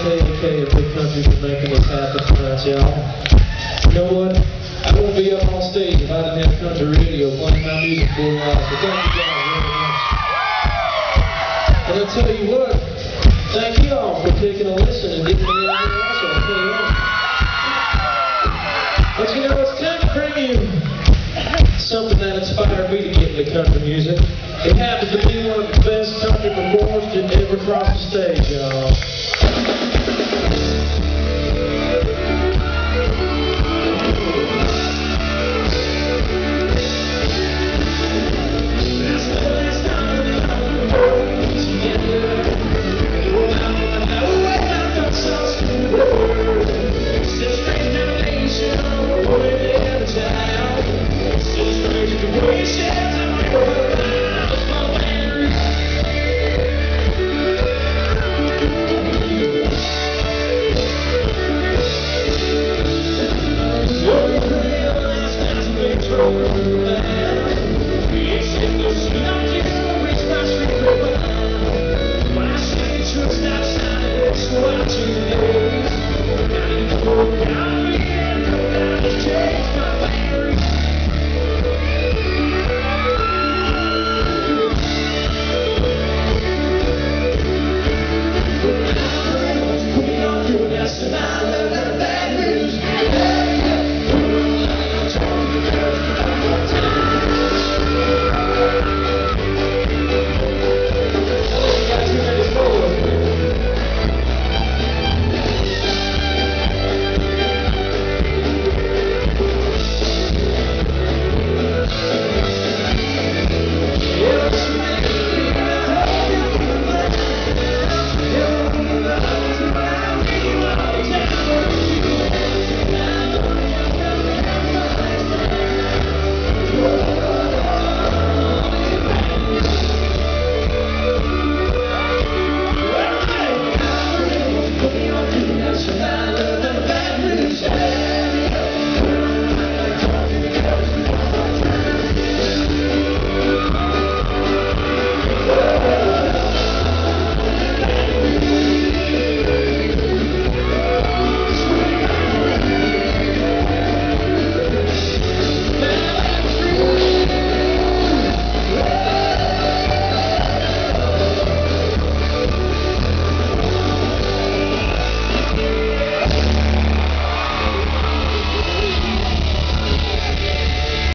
country for making this happen tonight, y'all. You know what? I wouldn't be up on stage if I didn't have country radio playing my music for y'all. So thank you guys very much. And I'll tell you what, thank you all for taking a listen and getting me in here also. I'll tell you that. But you know, it's time to bring you something that inspired me to get into country music. It happens to be one of the best country performers to ever cross the stage, y'all. Música